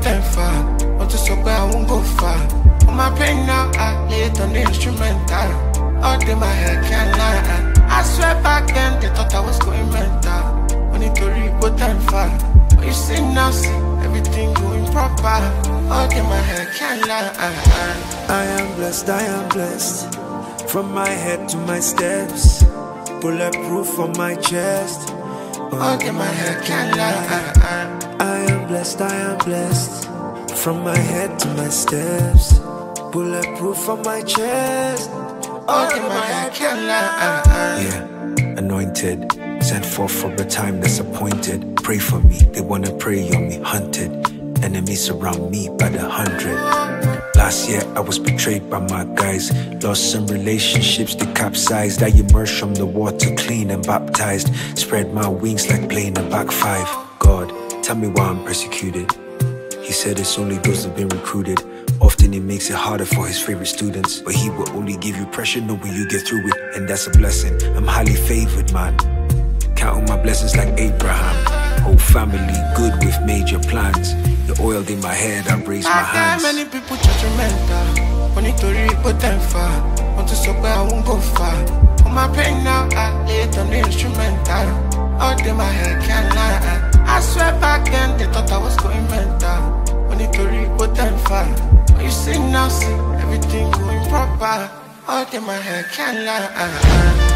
ten far. Want to so bad, I won't go far. On my pain now, I lay it on the instrumental. All day my head can't lie. I swear back then they thought I was going mental. It to go ten far. But you see now, see everything going proper. All day my head can't lie. I am blessed, I am blessed. From my head to my steps. Bulletproof on my chest. All day my head can't lie. I am blessed, I am blessed. From my head to my steps. Bulletproof on my chest. All day my head can't lie. Yeah, anointed. Sent forth for the time that's appointed. Pray for me, they wanna prey on me. Hunted. Enemies surround me by the hundred. Last year I was betrayed by my guys. Lost some relationships, they capsized. I emerged from the water clean and baptized. Spread my wings like playing a back five. God, tell me why I'm persecuted. He said it's only those who've been recruited. Often it makes it harder for his favorite students. But he will only give you pressure knowing you get through it. And that's a blessing. I'm highly favored, man. Counting my blessings like Abraham. Whole family good with major plans. The oil in my head, I raise my I got hands. many people judgmental. Only to reap but them far. Want to so bad, I won't go far. On my pain now, I lay it on the instrumental. All day my head can't lie. I swear back then they thought I was going mental. Only to reap but them far. But you see now, see everything going proper. All day my head can't lie.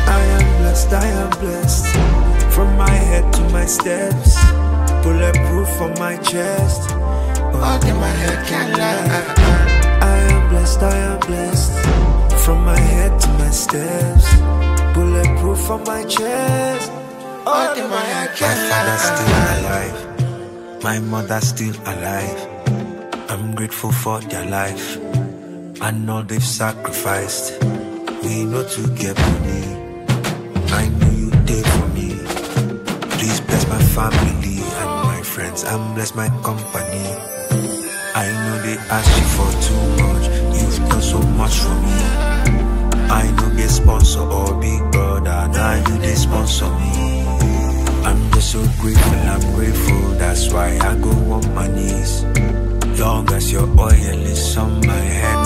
I am blessed, I am blessed. From my head to my steps. Bulletproof on my chest. All day my head can't lie. I am blessed, I am blessed. From my head to my steps. Bulletproof on my chest. All day my head My can't father's still alive. My mother's still alive. I'm grateful for their life and all they've sacrificed. We know to get money. I know you family and my friends and bless my company. I know they ask you for too much. You've done so much for me. I know get sponsor or big brother. Now you they sponsor me. I'm just so grateful, I'm grateful. That's why I go on my knees. Long as your oil is on my head,